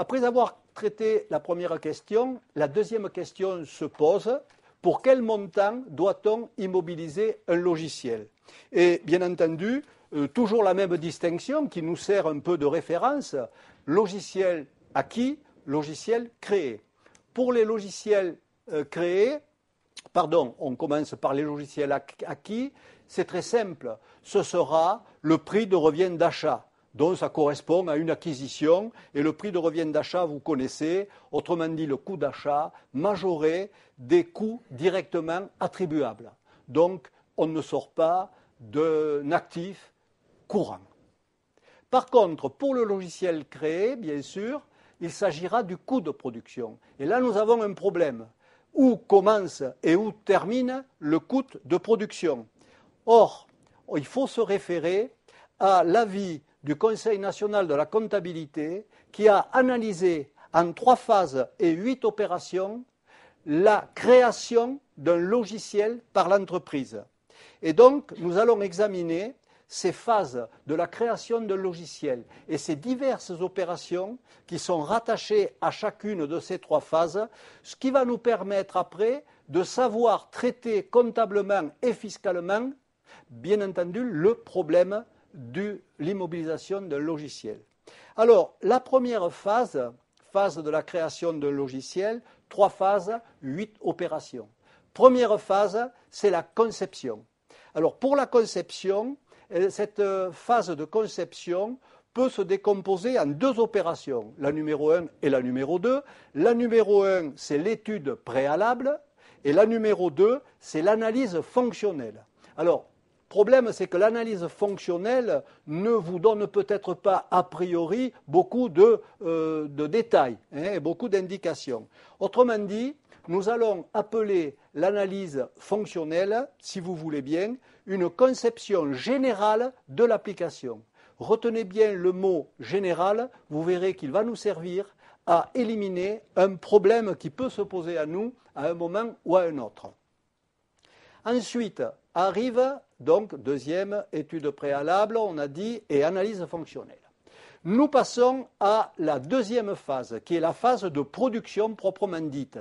Après avoir traité la première question, la deuxième question se pose. Pour quel montant doit-on immobiliser un logiciel? Et bien entendu, euh, toujours la même distinction qui nous sert un peu de référence, logiciel acquis, logiciel créé. Pour les logiciels euh, créés, pardon, on commence par les logiciels acquis, c'est très simple. Ce sera le prix de revient d'achat. Donc ça correspond à une acquisition et le prix de revient d'achat, vous connaissez, autrement dit le coût d'achat majoré des coûts directement attribuables. Donc on ne sort pas d'un actif courant. Par contre, pour le logiciel créé, bien sûr, il s'agira du coût de production. Et là, nous avons un problème. Où commence et où termine le coût de production? Or, il faut se référer à l'avis du Conseil national de la comptabilité qui a analysé en trois phases et huit opérations la création d'un logiciel par l'entreprise. Et donc, nous allons examiner ces phases de la création d'un logiciel et ces diverses opérations qui sont rattachées à chacune de ces trois phases, ce qui va nous permettre après de savoir traiter comptablement et fiscalement, bien entendu, le problème de l'immobilisation d'un logiciel. Alors, la première phase, phase de la création d'un logiciel, trois phases, huit opérations. Première phase, c'est la conception. Alors, pour la conception, cette euh, phase de conception peut se décomposer en deux opérations, la numéro 1 et la numéro 2. La numéro 1, c'est l'étude préalable, et la numéro 2, c'est l'analyse fonctionnelle. Alors, problème, c'est que l'analyse fonctionnelle ne vous donne peut-être pas a priori beaucoup de, euh, détails, hein, beaucoup d'indications. Autrement dit, nous allons appeler l'analyse fonctionnelle, si vous voulez bien, une conception générale de l'application. Retenez bien le mot général, vous verrez qu'il va nous servir à éliminer un problème qui peut se poser à nous à un moment ou à un autre. Ensuite arrive donc deuxième étude préalable, on a dit, et analyse fonctionnelle. Nous passons à la deuxième phase, qui est la phase de production proprement dite.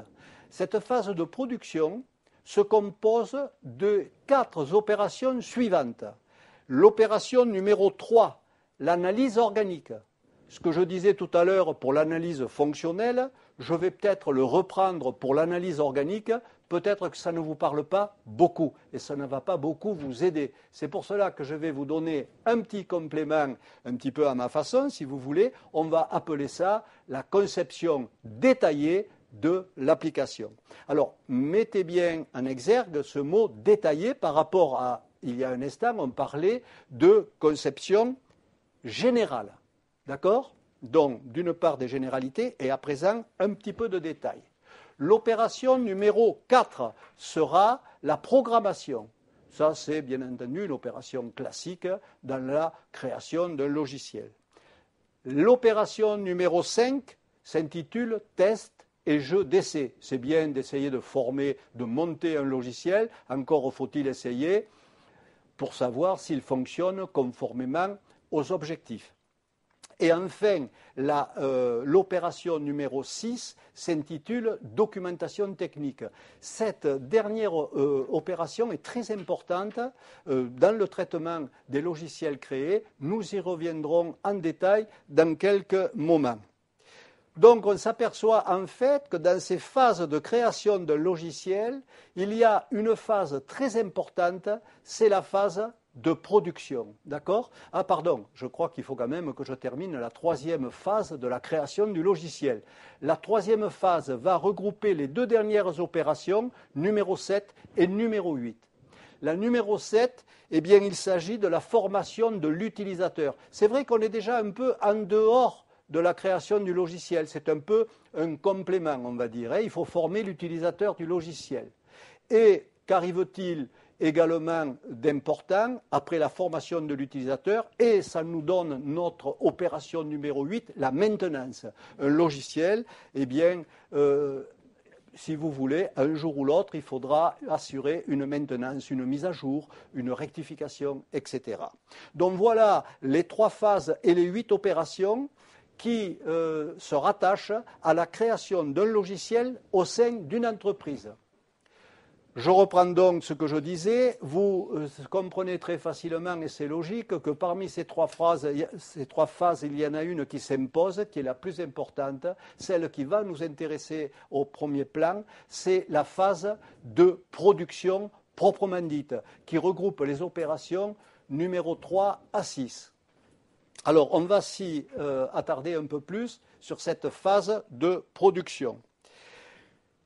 Cette phase de production se compose de quatre opérations suivantes. L'opération numéro 3, l'analyse organique. Ce que je disais tout à l'heure pour l'analyse fonctionnelle, je vais peut-être le reprendre pour l'analyse organique. Peut-être que ça ne vous parle pas beaucoup et ça ne va pas beaucoup vous aider. C'est pour cela que je vais vous donner un petit complément, un petit peu à ma façon, si vous voulez. On va appeler ça la conception détaillée de l'application. Alors, mettez bien en exergue ce mot détaillé par rapport à, il y a un instant, on parlait de conception générale. D'accord? Donc, d'une part des généralités et à présent un petit peu de détails. L'opération numéro 4 sera la programmation. Ça, c'est bien entendu une opération classique dans la création d'un logiciel. L'opération numéro 5 s'intitule test et jeu d'essai. C'est bien d'essayer de former, de monter un logiciel, encore faut-il essayer pour savoir s'il fonctionne conformément aux objectifs. Et enfin, euh, l'opération numéro 6 s'intitule documentation technique. Cette dernière euh, opération est très importante euh, dans le traitement des logiciels créés. Nous y reviendrons en détail dans quelques moments. Donc on s'aperçoit en fait que dans ces phases de création d'un logiciel, il y a une phase très importante, c'est la phase de production. D'accord? Ah pardon, je crois qu'il faut quand même que je termine la troisième phase de la création du logiciel. La troisième phase va regrouper les deux dernières opérations, numéro 7 et numéro 8. La numéro 7, eh bien, il s'agit de la formation de l'utilisateur. C'est vrai qu'on est déjà un peu en dehors de la création du logiciel. C'est un peu un complément, on va dire. Hein. Il faut former l'utilisateur du logiciel. Et qu'arrive-t-il? Également d'important après la formation de l'utilisateur et ça nous donne notre opération numéro 8, la maintenance. Un logiciel, eh bien, euh, si vous voulez, un jour ou l'autre, il faudra assurer une maintenance, une mise à jour, une rectification, etc. Donc voilà les trois phases et les huit opérations qui euh, se rattache à la création d'un logiciel au sein d'une entreprise. Je reprends donc ce que je disais. Vous euh, comprenez très facilement, et c'est logique, que parmi ces trois, phrases, ces trois phases, il y en a une qui s'impose, qui est la plus importante, celle qui va nous intéresser au premier plan, c'est la phase de production proprement dite, qui regroupe les opérations numéro 3 à 6. Alors, on va s'y euh, attarder un peu plus sur cette phase de production.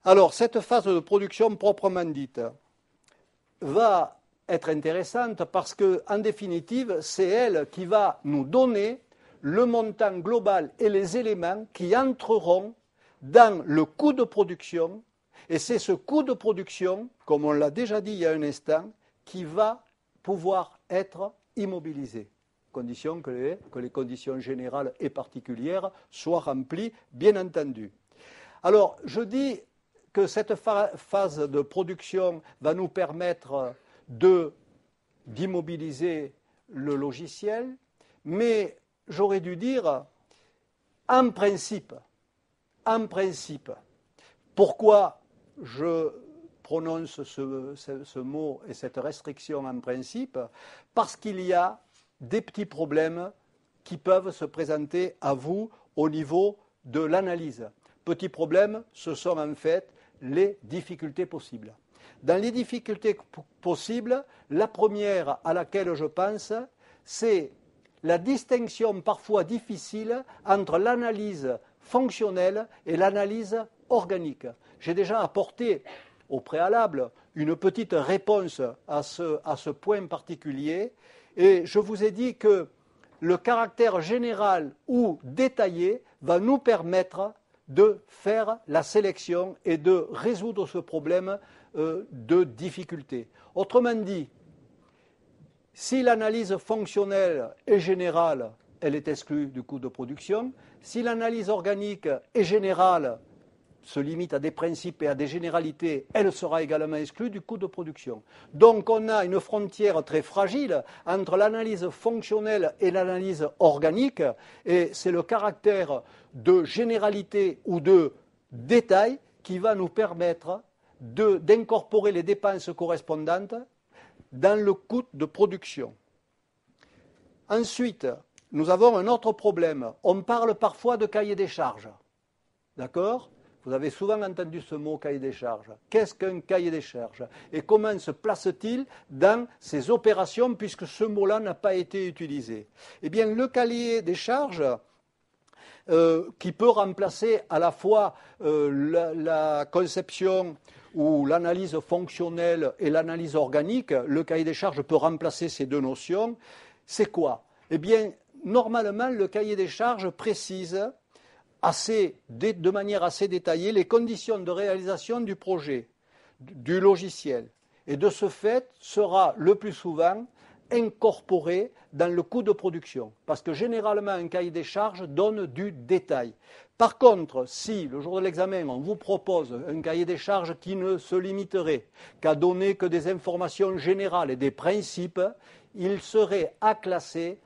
Alors, cette phase de production proprement dite va être intéressante parce que, en définitive, c'est elle qui va nous donner le montant global et les éléments qui entreront dans le coût de production. Et c'est ce coût de production, comme on l'a déjà dit il y a un instant, qui va pouvoir être immobilisé, condition que les, que les conditions générales et particulières soient remplies, bien entendu. Alors, je dis que cette phase de production va nous permettre d'immobiliser le logiciel, mais j'aurais dû dire en principe, en principe. Pourquoi je prononce ce, ce, mot et cette restriction en principe? Parce qu'il y a des petits problèmes qui peuvent se présenter à vous au niveau de l'analyse. Petits problèmes, ce sont en fait les difficultés possibles. Dans les difficultés possibles, la première à laquelle je pense, c'est la distinction parfois difficile entre l'analyse fonctionnelle et l'analyse organique. J'ai déjà apporté au préalable une petite réponse à ce, point particulier et je vous ai dit que le caractère général ou détaillé va nous permettre de faire la sélection et de résoudre ce problème euh, de difficulté. Autrement dit, si l'analyse fonctionnelle est générale, elle est exclue du coût de production. Si l'analyse organique est générale, se limite à des principes et à des généralités, elle sera également exclue du coût de production. Donc on a une frontière très fragile entre l'analyse fonctionnelle et l'analyse organique, et c'est le caractère de généralité ou de détail qui va nous permettre d'incorporer les dépenses correspondantes dans le coût de production. Ensuite, nous avons un autre problème. On parle parfois de cahier des charges. D'accord? Vous avez souvent entendu ce mot cahier des charges. Qu'est-ce qu'un cahier des charges? Et comment se place-t-il dans ces opérations puisque ce mot-là n'a pas été utilisé? Eh bien, le cahier des charges, euh, qui peut remplacer à la fois euh, la, conception ou l'analyse fonctionnelle et l'analyse organique, le cahier des charges peut remplacer ces deux notions. C'est quoi? Eh bien, normalement, le cahier des charges précise de manière assez détaillée les conditions de réalisation du projet, du logiciel. Et de ce fait, sera le plus souvent incorporé dans le coût de production. Parce que généralement, un cahier des charges donne du détail. Par contre, si le jour de l'examen, on vous propose un cahier des charges qui ne se limiterait qu'à donner que des informations générales et des principes, il serait à classer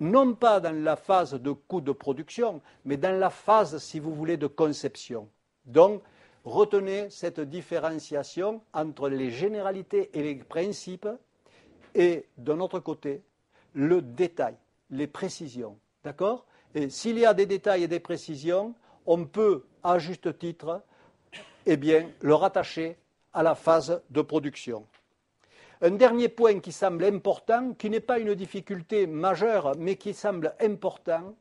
non pas dans la phase de coût de production, mais dans la phase, si vous voulez, de conception. Donc, retenez cette différenciation entre les généralités et les principes et, d'un autre côté, le détail, les précisions. D'accord? Et s'il y a des détails et des précisions, on peut, à juste titre, eh le rattacher à la phase de production. Un dernier point qui semble important, qui n'est pas une difficulté majeure, mais qui semble important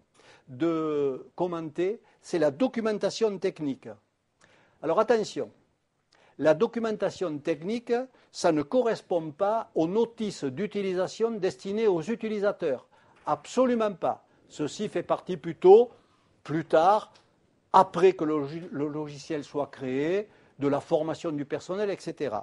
de commenter, c'est la documentation technique. Alors attention, la documentation technique, ça ne correspond pas aux notices d'utilisation destinées aux utilisateurs. Absolument pas. Ceci fait partie plutôt, plus tard, après que le, logiciel soit créé, de la formation du personnel, etc.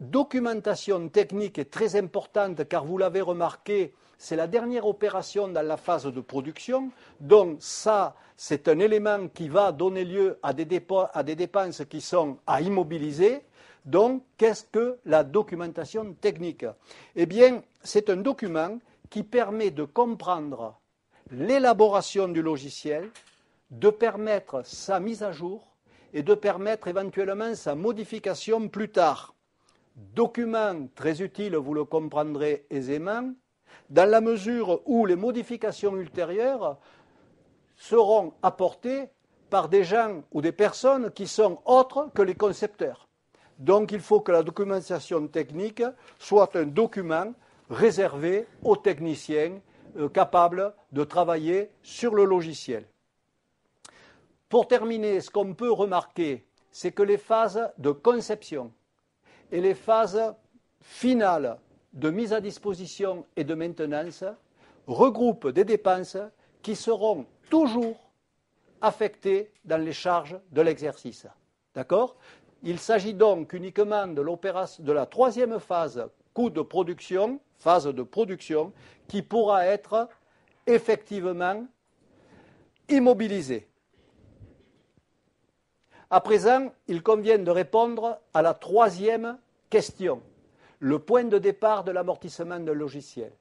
documentation technique est très importante car vous l'avez remarqué, c'est la dernière opération dans la phase de production. Donc ça, c'est un élément qui va donner lieu à des, dépenses qui sont à immobiliser. Donc, qu'est-ce que la documentation technique? Eh bien, c'est un document qui permet de comprendre l'élaboration du logiciel, de permettre sa mise à jour et de permettre éventuellement sa modification plus tard. Document très utile, vous le comprendrez aisément, dans la mesure où les modifications ultérieures seront apportées par des gens ou des personnes qui sont autres que les concepteurs. Donc il faut que la documentation technique soit un document réservé aux techniciens euh, capables de travailler sur le logiciel. Pour terminer, ce qu'on peut remarquer, c'est que les phases de conception et les phases finales de mise à disposition et de maintenance regroupent des dépenses qui seront toujours affectées dans les charges de l'exercice. D'accord? Il s'agit donc uniquement de, de la troisième phase, coût de production, phase de production, qui pourra être effectivement immobilisée. À présent, il convient de répondre à la troisième question, le point de départ de l'amortissement d'un logiciel.